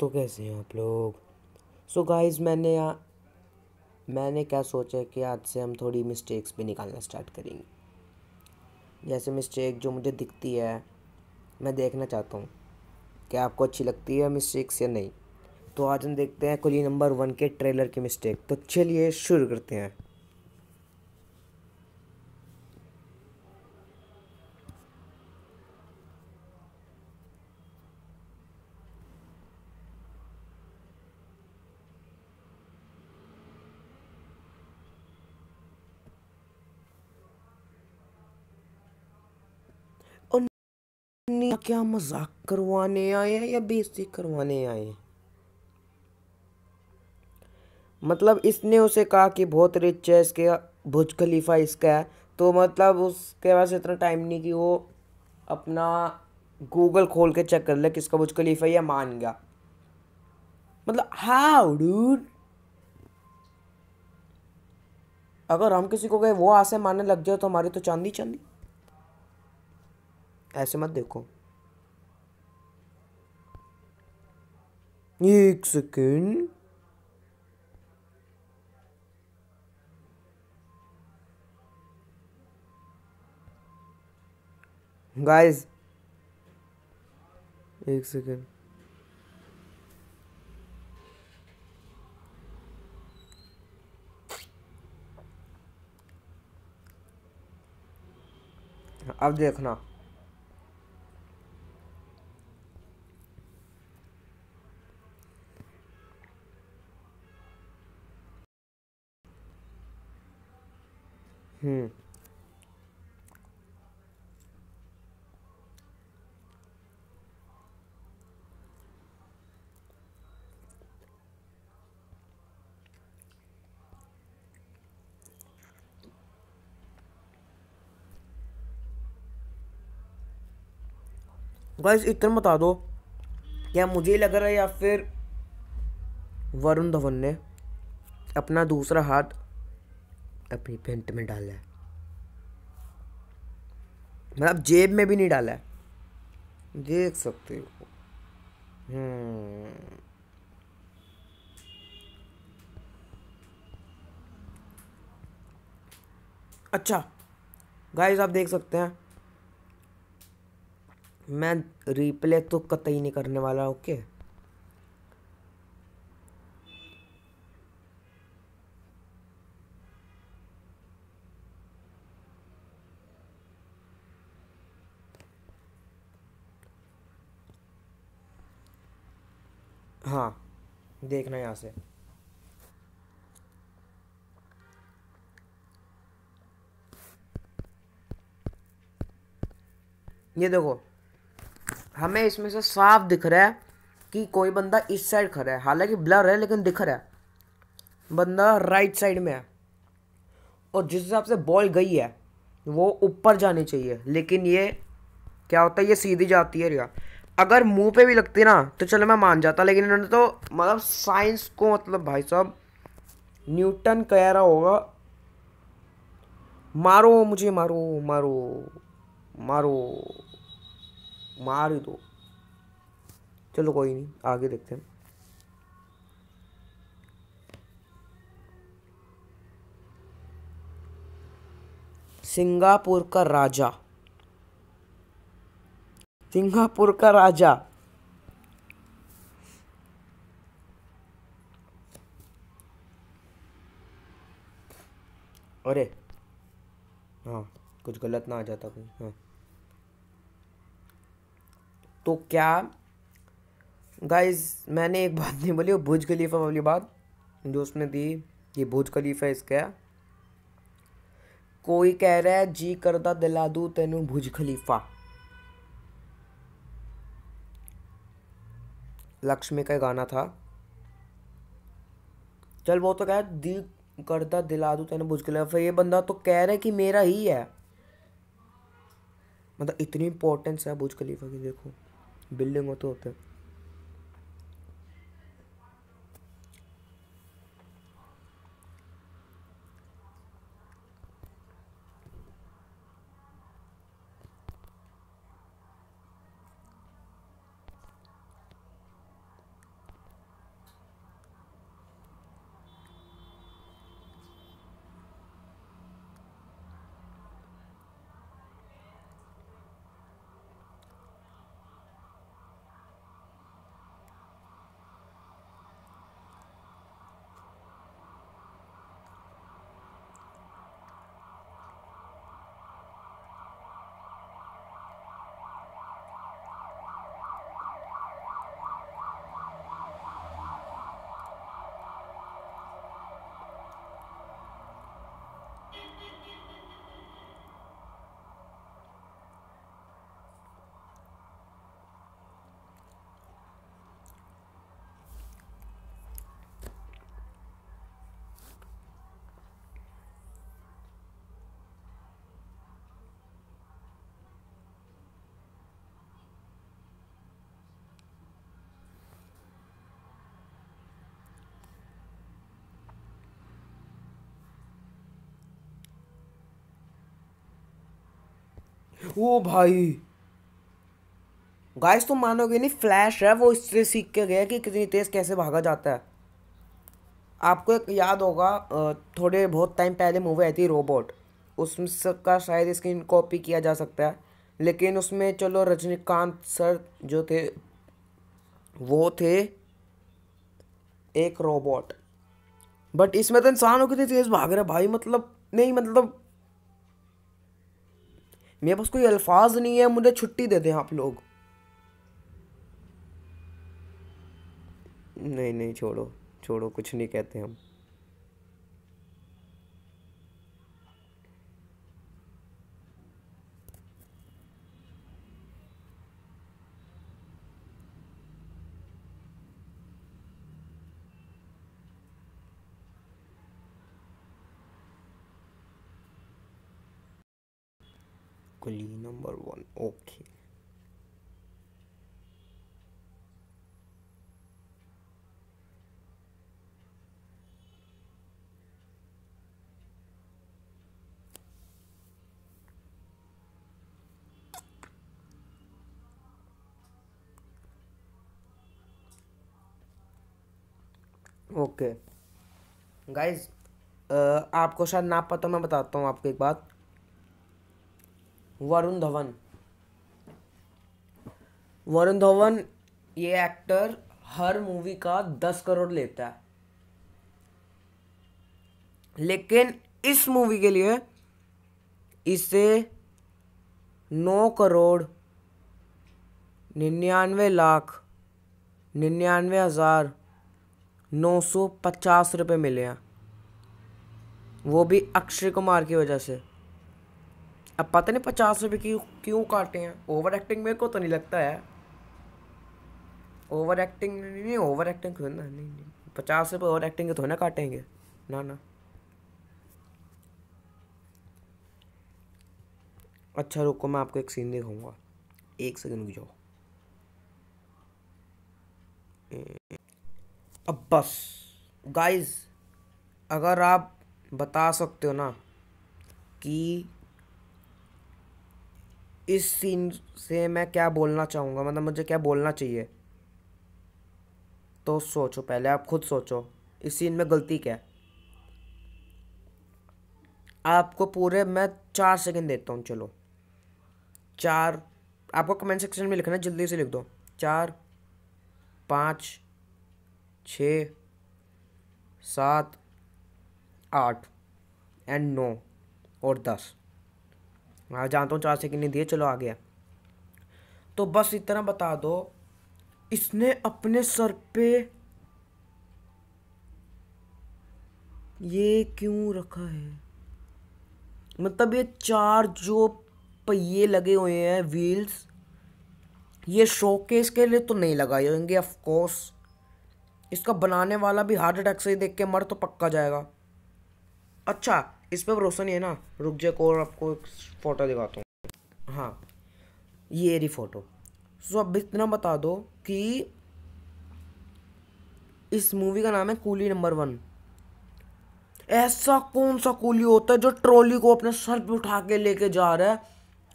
तो कैसे हैं आप लोग? सो so गाइस मैंने या, मैंने क्या सोचा कि आज से हम थोड़ी मिस्टेक्स भी निकालना स्टार्ट करेंगे। जैसे मिस्टेक जो मुझे दिखती है, मैं देखना चाहता हूँ कि आपको अच्छी लगती है मिस्टेक्स या नहीं? तो आज हम देखते हैं कुली नंबर वन के ट्रेलर की मिस्टेक तो चलिए शुरू करते हैं। क्या मज़ाक करवाने आए हैं या बेइज्जती करवाने आए हैं? मतलब इसने उसे कहा कि बहुत रिच है, इसके भुज खलीफा इसका है तो मतलब उसके पास इतना टाइम नहीं कि वो अपना गूगल खोल के चेक कर ले किसका भुज खलीफा या मान गया। मतलब हाउ डूड अगर हम किसी को गए वो आसे मानने लग जाए तो हमारी तो चांदी चांदी। ऐसे मत देखो। एक सेकेंड गाइस एक सेकेंड अब देखना हम्म। गाइस इतना बता दो। क्या मुझे लग रहा है या फिर वरुण धवन ने अपना दूसरा हाथ अपनी पेंट में डाला है। मतलब जेब में भी नहीं डाला है। देख सकते हो। हम्म। अच्छा गाइस आप देख सकते हैं। मैं रिप्ले तो कतई नहीं करने वाला ओके हाँ देखना यहाँ से। ये देखो, हमें इसमें से साफ़ दिख रहा है कि कोई बंदा इस साइड खड़ा है। हालाँकि ब्लर है, लेकिन दिख रहा है। बंदा राइट साइड में है। और जिस हिसाब से बॉल गई है, वो ऊपर जानी चाहिए। लेकिन ये, क्या होता है, ये सीधी जाती है। रिया अगर मुँह पे भी लगती ना तो चलो मैं मान जाता, लेकिन इन्होंने तो मतलब साइंस को मतलब भाई साहब न्यूटन कह रहा होगा, मारो, मुझे मारो मारो मारो, मार दो। चलो कोई नहीं, आगे देखते हैं। सिंगापुर का राजा। सिंगापुर का राजा। अरे हाँ कुछ गलत ना आ जाता कोई हाँ। तो क्या गाइस मैंने एक बात नहीं बोली, वो भुज खलीफा वाली बात जो उसने दी, ये भुज खलीफा इसका। कोई कह रहा है, जी करदा दिला दू तेन भुज खलीफा। लक्ष्मी का गाना था। चल वो तो कह, दिल करता, दिला दू तेने बुझ फिर ये बंदा तो कह रहा है कि मेरा ही है। मतलब इतनी इंपॉर्टेंस है बुझ खलीफा की देखो बिल्डिंग हो तो होते। ओ भाई। गाइस तो मानोगे नहीं फ्लैश है, वो इससे सीख के गया कि कितनी तेज कैसे भागा जाता है। आपको एक याद होगा थोड़े बहुत टाइम पहले मूवी आई थी रोबोट उसका शायद स्क्रीन कॉपी किया जा सकता है, लेकिन उसमें चलो रजनीकांत सर जो थे, वो थे एक रोबोट बट इसमें तो इंसान हो कितनी तेज भाग रहा भाई मतलब नहीं मतलब मेरे पास कोई अल्फाज नहीं है, मुझे छुट्टी दे दें आप लोग। नहीं नहीं, छोड़ो छोड़ो, कुछ नहीं कहते हम। Coolie number one okay okay guys आपको शायद ना पता मैं बताता हूँ आपको एक बात। वरुण धवन। वरुण धवन, ये एक्टर हर मूवी का दस करोड़ लेता है। लेकिन इस मूवी के लिए इसे नौ करोड़ निन्यानवे लाख निन्यानवे हज़ार नौ सौ पचास रुपये मिले हैं। वो भी अक्षय कुमार की वजह से। अब पता नहीं पचास रुपये क्यों क्यों काटे हैं? ओवर एक्टिंग मेरे को तो नहीं लगता है ओवर एक्टिंग नहीं नहीं ओवर एक्टिंग ना, नहीं नहीं। पचास रुपये ओवर एक्टिंग के ना काटेंगे। ना ना। अच्छा रुको, मैं आपको एक सीन दिखाऊँगा। एक सेकंड रुक जाओ। अब बस। गाइस अगर आप बता सकते हो ना कि इस सीन से मैं क्या बोलना चाहूँगा? मतलब मुझे क्या बोलना चाहिए? तो सोचो पहले, आप खुद सोचो। इस सीन में गलती क्या है? आपको पूरे, मैं चार सेकंड देता हूँ, चलो। चार, आपको कमेंट सेक्शन में लिखना जल्दी से लिख दो। चार, पाँच, छ, सात, आठ एंड नौ, और दस। मैं जानता हूँ, चार सेकंड नहीं दिए चलो आ गया तो बस इतना बता दो, इसने अपने सर पे ये क्यों रखा है? मतलब ये चार जो पहिए लगे हुए हैं व्हील्स ये शोकेस के लिए तो नहीं लगाए होंगे ऑफ़ कोर्स इसका बनाने वाला भी हार्ट अटैक से देख के मर तो पक्का जाएगा। अच्छा इस पर भरोसा नहीं है ना। रुक जाए और आपको एक फ़ोटो दिखाता हूँ। हाँ ये रही फ़ोटो सो अब इतना बता दो कि इस मूवी का नाम है कूली नंबर वन। ऐसा कौन सा कूली होता है जो ट्रॉली को अपने सर पे उठा के लेके जा रहा है?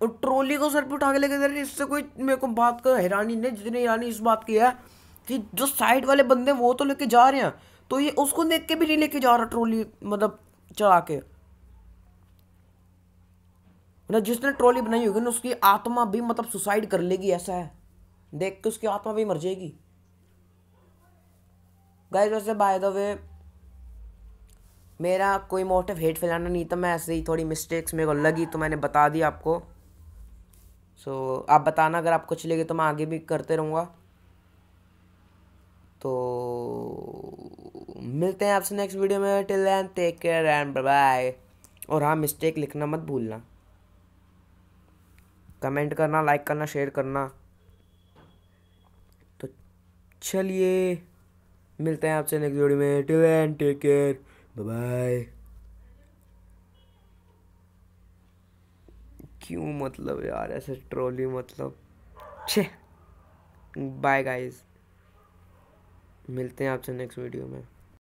और ट्रॉली को सर पे उठा के लेके जा रहा है, इससे कोई मेरे को बात का हैरानी नहीं, जितनी हैरानी इस बात की है कि जो साइड वाले बंदे वो तो लेके जा रहे हैं। तो ये उसको देख के भी नहीं लेके जा रहा ट्रॉली मतलब चला के। मतलब जिसने ट्रॉली बनाई होगी ना उसकी आत्मा भी मतलब सुसाइड कर लेगी ऐसा है। देख के उसकी आत्मा भी मर जाएगी। गाइस वैसे बाय द वे मेरा कोई मोटिव हेट फैलाना नहीं था मैं ऐसे ही थोड़ी मिस्टेक्स मेरे को लगी तो मैंने बता दी आपको। सो so, आप बताना अगर आपको अच्छी लगी तो मैं आगे भी करते रहूँगा। तो मिलते हैं आपसे नेक्स्ट वीडियो में। Till end take care and bye और हाँ मिस्टेक लिखना मत भूलना। कमेंट करना, लाइक करना, शेयर करना। तो चलिए, मिलते हैं आपसे नेक्स्ट वीडियो में। Till end take care bye क्यों मतलब यार, ऐसे ट्रॉली मतलब? छे। बाय गाइस मिलते हैं आपसे नेक्स्ट वीडियो में।